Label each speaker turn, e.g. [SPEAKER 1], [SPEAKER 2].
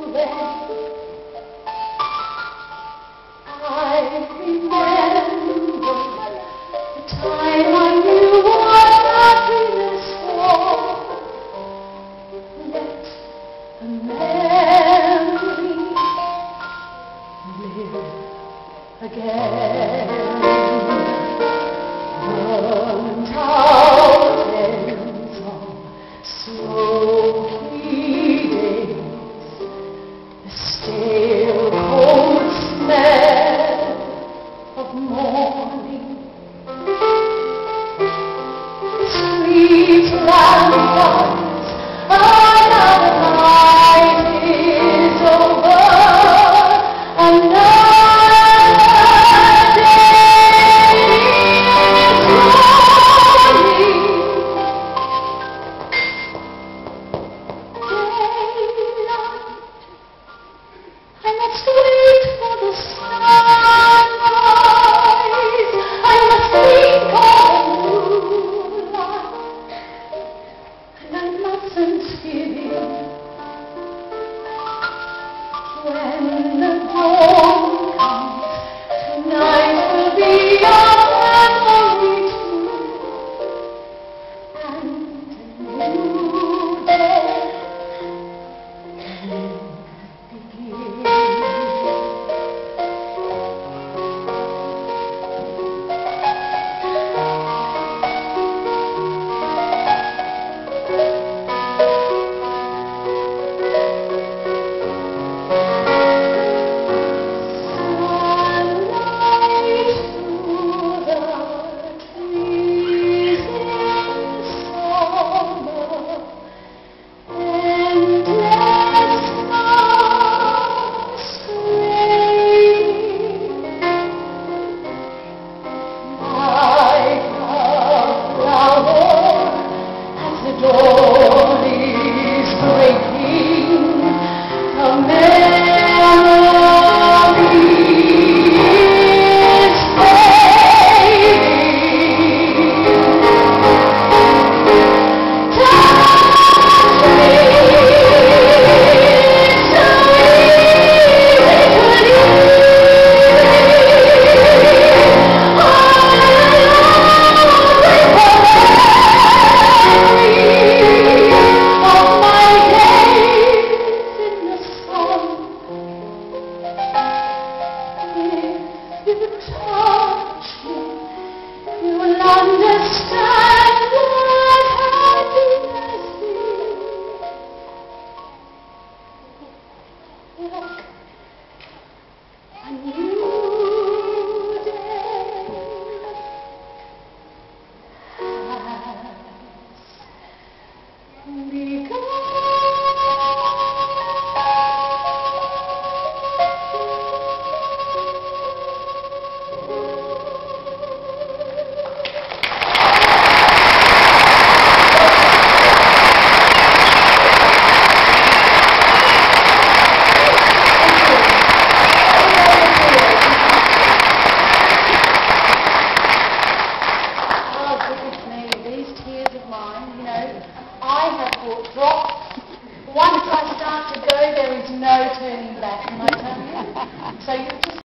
[SPEAKER 1] away. These mountains are not Herzensgewinn. Understand Drops. Once I start to go, there is no turning back? So you